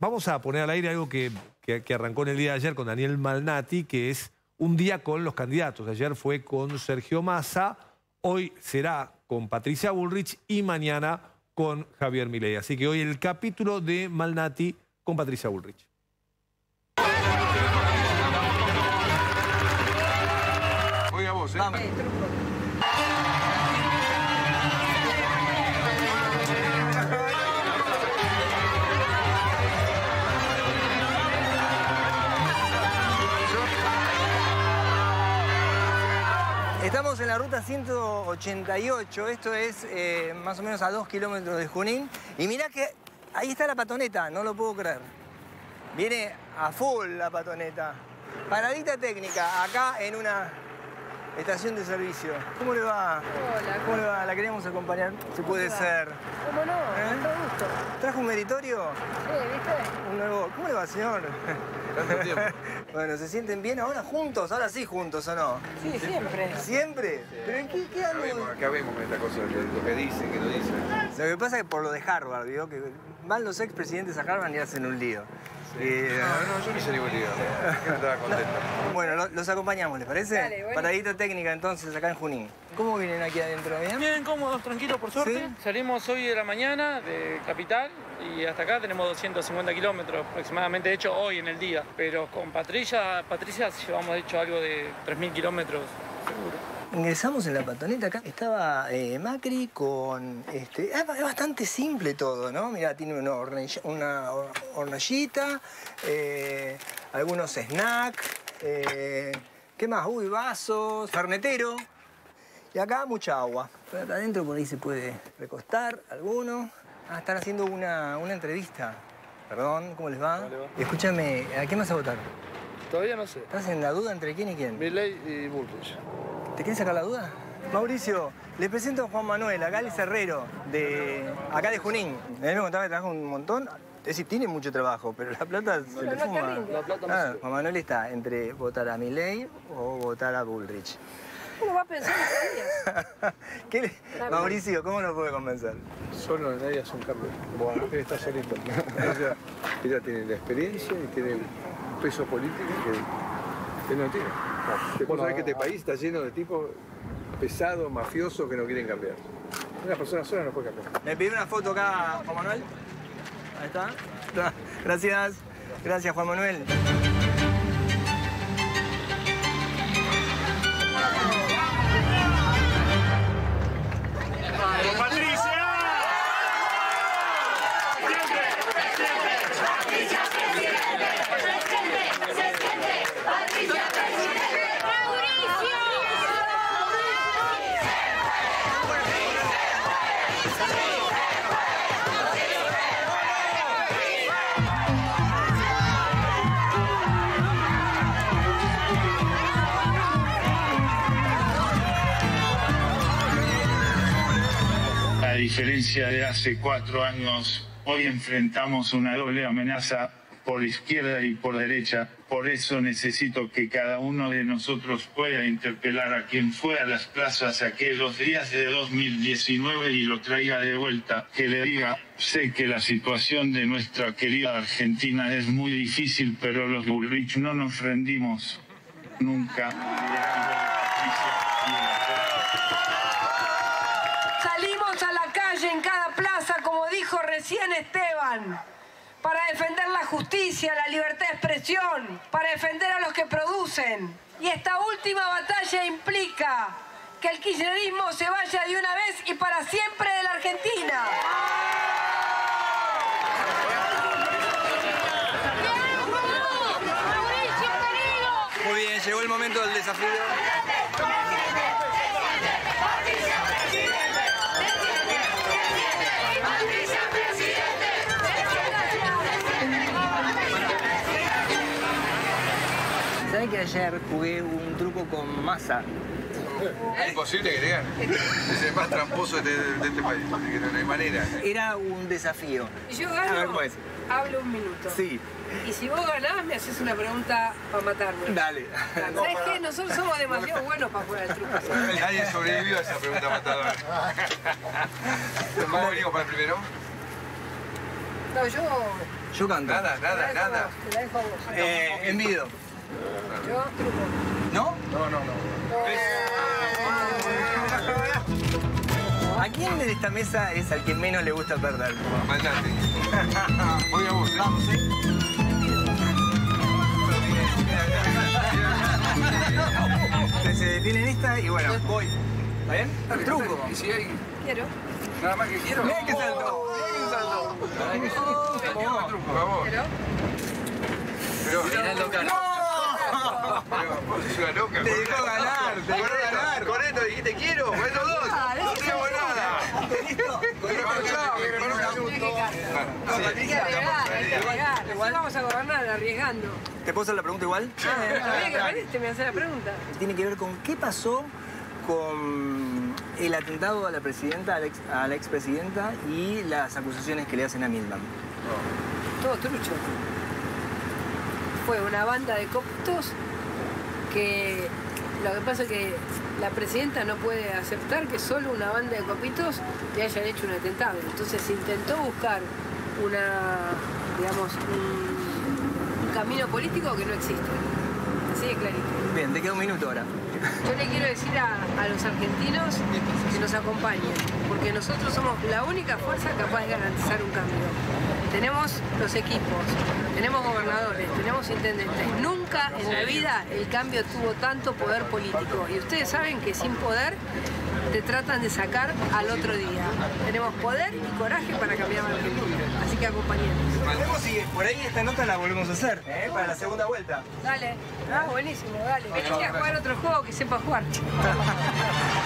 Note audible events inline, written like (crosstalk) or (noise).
vamos a poner al aire algo que, que, que arrancó en el día de ayer con Daniel Malnati, que es un día con los candidatos. Ayer fue con Sergio Massa, hoy será con Patricia Bullrich y mañana con Javier Milei. Así que hoy el capítulo de Malnati con Patricia Bullrich. Oiga vos, ¿eh? En la ruta 188, esto es eh, más o menos a 2 kilómetros de Junín. Y mirá que ahí está la patoneta, no lo puedo creer. Viene a full la patoneta. Paradita técnica, acá en una estación de servicio. ¿Cómo le va? Hola, ¿Cómo le va? La queríamos acompañar, si puede ser. ¿Cómo no? ¿Eh? Con todo gusto. ¿Trajo un meritorio? Sí, ¿viste? Un nuevo... ¿Cómo le va, señor? Tanto tiempo. (laughs) bueno, ¿se sienten bien ahora juntos? Ahora sí juntos, ¿o no? Sí, siempre. ¿Siempre? ¿Pero en qué, qué vemos con esta cosa, lo que dicen, que no dicen. Lo que pasa es que por lo de Harvard, ¿vio? Que van los expresidentes a Harvard y hacen un lío. Y, No, no, yo no hice ningún lío. Yo estaba (laughs) contento. bueno, lo- los acompañamos, ¿les parece? Dale, bueno. Paradita técnica entonces acá en Junín. ¿Cómo vienen aquí adentro? ¿Bien? Bien, cómodos, tranquilos, por suerte. ¿Sí? Salimos hoy de la mañana de Capital y hasta acá tenemos 250 kilómetros aproximadamente, de hecho hoy en el día. Pero con Patricia, Patricia llevamos de hecho algo de 3.000 kilómetros seguro. Ingresamos en la patoneta acá. Estaba eh, Macri con... Este, es ba- es bastante simple todo, ¿no? Mirá, tiene una, hornilla- hornallita, eh, algunos snacks, eh, ¿qué más? Uy, vasos, fernetero. Y acá mucha agua. Pero acá adentro por ahí se puede recostar alguno. Ah, están haciendo una, una entrevista. Perdón, ¿cómo les va? ¿Cómo va? Escúchame, ¿a quién vas a votar? Todavía no sé. ¿Estás en la duda entre quién y quién? Milley y Bullrich. ¿Te quieres sacar la duda? Mauricio, le presento a Juan Manuel, acá el Herrero, de acá de Junín. Él me contaba que trabaja un montón. Es decir, tiene mucho trabajo, pero la plata se le no fuma. La plata no Ah. Juan Manuel está entre votar a Milei o votar a Bullrich. Uno va todavía. (laughs) ¿Qué le- Mauricio, ¿cómo lo puede convencer? Solo nadie hace un cambio. Bueno, él está solito. (laughs) ella, ella tiene la experiencia y tiene el peso político que él no tiene. Vos sabés que este país está lleno de tipos pesados, mafiosos que no quieren cambiar. Una persona sola no puede cambiar. ¿Me pidió una foto acá, Juan Manuel? Ahí está. (laughs) Gracias. Gracias, Juan Manuel. Diferencia de hace cuatro años, hoy enfrentamos una doble amenaza por izquierda y por derecha. Por eso necesito que cada uno de nosotros pueda interpelar a quien fue a las plazas aquellos días de 2019 y lo traiga de vuelta. Que le diga, sé que la situación de nuestra querida Argentina es muy difícil, pero los Bullrich no nos rendimos nunca. Salimos 100 Esteban, para defender la justicia, la libertad de expresión, para defender a los que producen. Y esta última batalla implica que el kirchnerismo se vaya de una vez y para siempre de la Argentina. Muy bien, llegó el momento del desafío. ¿Saben que ayer jugué un truco con masa? Es imposible que le gane. Es el más tramposo de, de este país. No hay manera. Era un desafío. Y yo A ver gano, cómo es. hablo un minuto. Sí, Y si vos ganás, me haces una pregunta para matarme. dale. ¿Sabes qué? Nosotros somos demasiado buenos para jugar al truco. Nadie sobrevivió a esa pregunta matadora. ¿Cómo venimos para el primero? No, yo Yo canto. Nada, nada, nada. Te la dejo a vos. Eh, envido. Yo, truco. ¿No? No, no, no. ¿A quién de esta mesa es al que menos le gusta perder? Mandate. Voy a vos. ¿eh? Vamos, ¿eh? Se define en esta y bueno, voy. ¿Está bien? Truco. Y si hay Quiero. nada más que quiero. Mirá que salto. Mirá que salto. Pero, pero una loca. Te dejó ganar, te dejó Con esto, ganar. Con esto dijiste quiero, con estos dos. No tengo nada. Igual vamos a gobernar arriesgando. ¿Te puedo hacer la pregunta igual? Ah, que me hace la pregunta. Tiene que ver con qué pasó con el atentado a la presidenta, a la, ex, a la expresidenta y las acusaciones que le hacen a Milman. Todo trucho. Fue una banda de coptos que lo que pasa es que la presidenta no puede aceptar que solo una banda de copitos le hayan hecho un atentado. Entonces intentó buscar una, digamos, un, camino político que no existe. Así de clarito. Bien, te queda un minuto ahora. Yo le quiero decir a, a los argentinos que nos acompañen, porque nosotros somos la única fuerza capaz de garantizar un cambio. Tenemos los equipos, tenemos gobernadores, tenemos intendentes. Nunca en la vida el cambio tuvo tanto poder político. Y ustedes saben que sin poder te tratan de sacar al otro día. Tenemos poder y coraje para cambiar la Argentina. Así que acompañenos. Vemos si por ahí esta nota la volvemos a hacer, ¿eh? Para la segunda vuelta. Dale. Ah, buenísimo, dale. Venite a jugar otro juego que sepa jugar. (laughs)